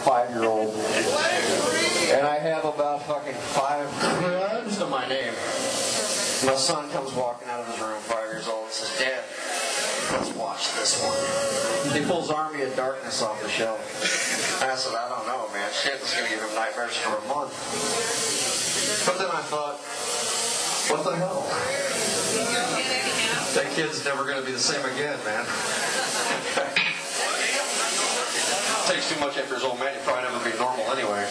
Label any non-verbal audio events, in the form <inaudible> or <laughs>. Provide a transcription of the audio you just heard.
five year old. And I have about fucking five runs to my name. My son comes walking out of his room, five years old, and says, Dad, let's watch this one. He pulls Army of Darkness off the shelf. I said, I don't know, man. Shit, this is going to give him nightmares for a month. But then I thought, what the hell? That kid's never going to be the same again, man. <laughs> takes too much after his old man, he probably never be normal anyway.